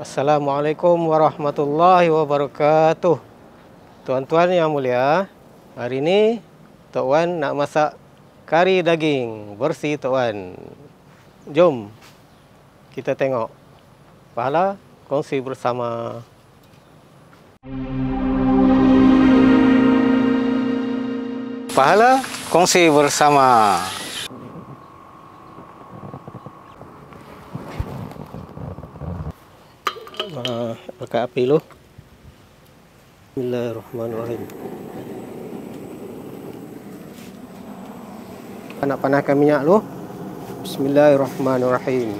Assalamualaikum warahmatullahi wabarakatuh. Tuan-tuan yang mulia, hari ini Tok Wan nak masak kari daging bersih Tok Wan. Jom kita tengok. Pahala kongsi bersama. Pahala kongsi bersama. Pakai api dulu. Bismillahirrahmanirrahim. Nak panaskan minyak dulu. Bismillahirrahmanirrahim.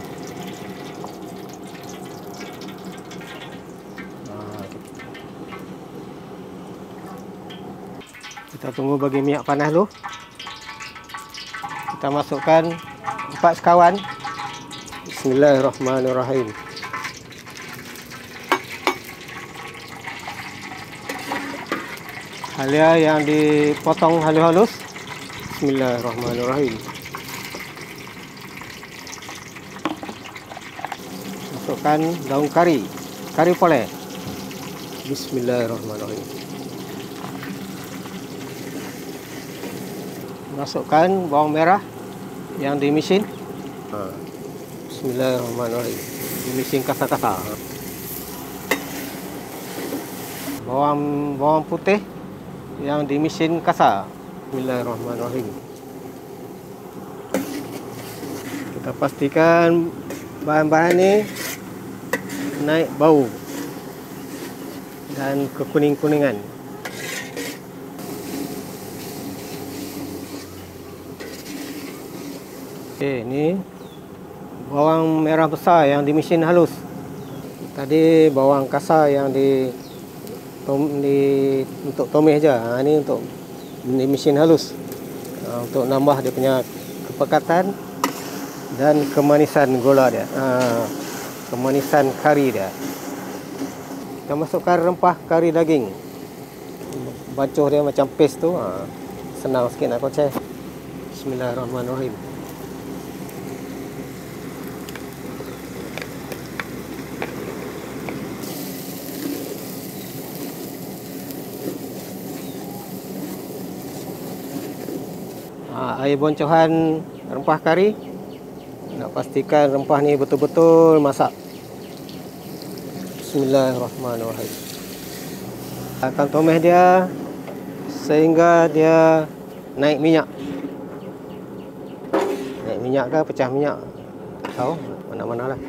Kita tunggu bagi minyak panas dulu. Kita masukkan empat sekawan. Bismillahirrahmanirrahim. Halia yang dipotong halus-halus. Bismillahirrahmanirrahim. Masukkan daun kari. Kari pole. Bismillahirrahmanirrahim. Masukkan bawang merah yang di mesin. Ha. Bismillahirrahmanirrahim. Di mesin kasar-kasar. Bawang bawang putih yang di mesin kasar. Bismillahirrahmanirrahim. Kita pastikan bahan-bahan ni naik bau dan kekuning-kuningan. Okey, ni bawang merah besar yang di mesin halus. Tadi bawang kasar yang di tom, di untuk tumis je. Ha, ni untuk di mesin halus. Ha, untuk nambah dia punya kepekatan dan kemanisan gula dia. Ha, kemanisan kari dia. Kita masukkan rempah kari daging. Bacuh dia macam paste tu. Ha, senang sikit nak kocek. Bismillahirrahmanirrahim. Ha, air boncohan rempah kari. Nak pastikan rempah ni betul-betul masak. Bismillahirrahmanirrahim. Akan tumis dia sehingga dia naik minyak. Naik minyak ke pecah minyak? Tahu mana-mana lah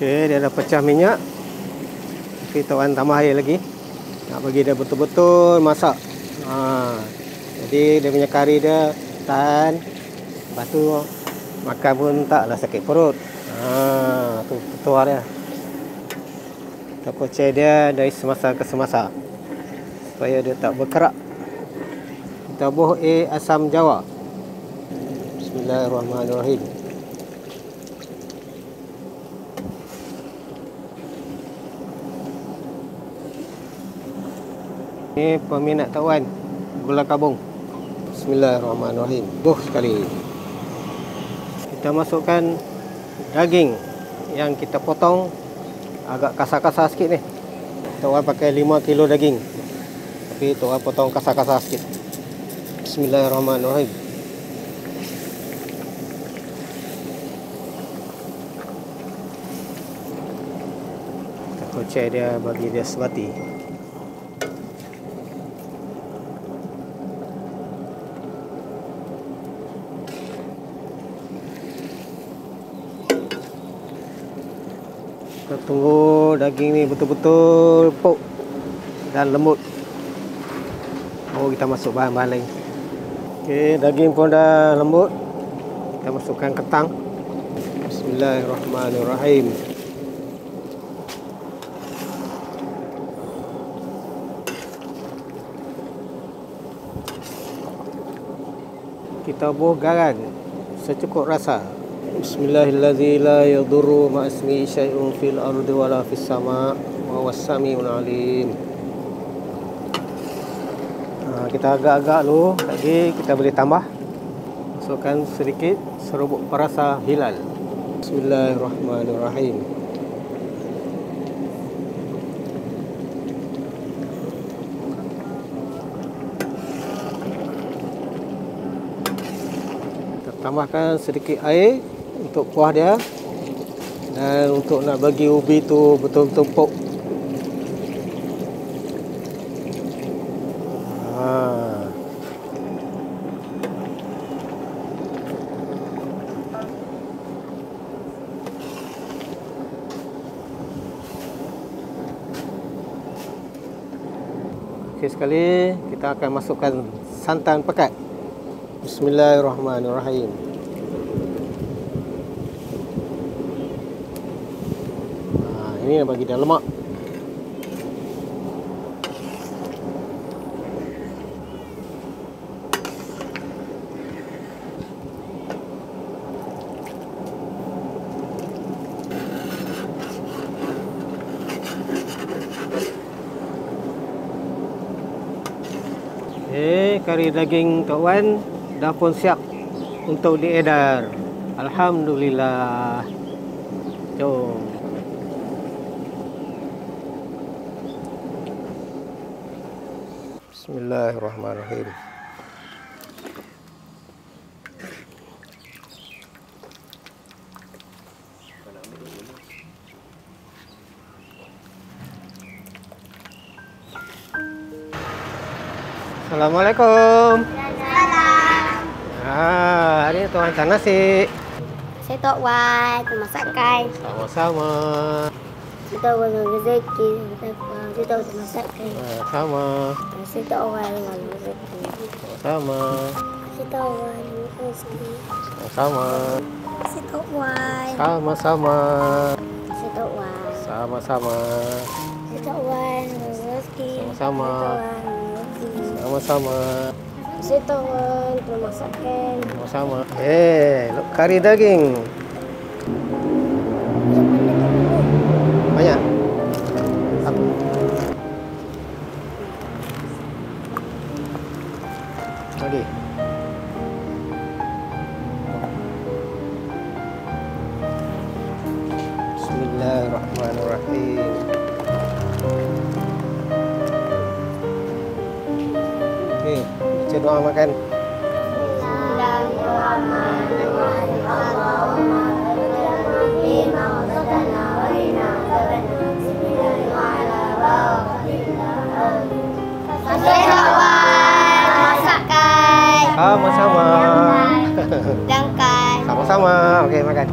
ok dia dah pecah minyak. Tapi tuan tambah air lagi. Nak bagi dia betul-betul masak. Ha. Jadi dia punya kari dia tahan. Lepas tu makan pun taklah sakit perut. Ha, tu petua dia. Kita kocek dia dari semasa ke semasa. Supaya dia tak berkerak. Kita buh air asam jawa. Bismillahirrahmanirrahim. Ini peminat tawan gula kabung. Bismillahirrahmanirrahim. Buh sekali. Kita masukkan daging yang kita potong agak kasar-kasar sikit ni. Tuan pakai 5 kilo daging. Tapi tuan potong kasar-kasar sikit. Bismillahirrahmanirrahim. Kita kocek dia bagi dia sebati. Kita tunggu daging ni betul-betul pok dan lembut. Oh kita masuk bahan-bahan lain. Okey, daging pun dah lembut. Kita masukkan ketang. Bismillahirrahmanirrahim. Kita buh garam secukup rasa. Bismillahirrahmanirrahim. la yadurru ma ismi shayun fil ardi wala fis sama' wa wassami'un alim. Ha, kita agak-agak dulu lagi kita boleh tambah masukkan sedikit serbuk perasa hilal. Bismillahirrahmanirrahim. Tambahkan sedikit air untuk kuah dia dan untuk nak bagi ubi tu betul-betul empuk ha. Okey sekali kita akan masukkan santan pekat. Bismillahirrahmanirrahim. Nak bagi dia lemak. Eh, kari daging Tok Wan dah pun siap untuk diedar. Alhamdulillah. Jom. Bismillahirrahmanirrahim. Assalamualaikum. Salam. Ah, hari ni tuan hantar nasi. Saya Tok Wan, masakan. Sama-sama. Wan dengan rezeki. Kita Tok Wan masakan. Ah, Sama. Saya Tok Wan dengan rezeki. Sama. Saya Tok Wan dengan rezeki. Sama. Saya Tok Wan. Sama-sama. Saya Tok Wan. Sama-sama. Saya Wan dengan rezeki. Sama-sama. Saya. Sama-sama. Saya Wan dengan masakan. Sama-sama. Eh, kari daging. Lagi. Bismillahirrahmanirrahim. Okey, baca doa makan. Sama-sama. Jangan. Sama-sama. Okey, makan.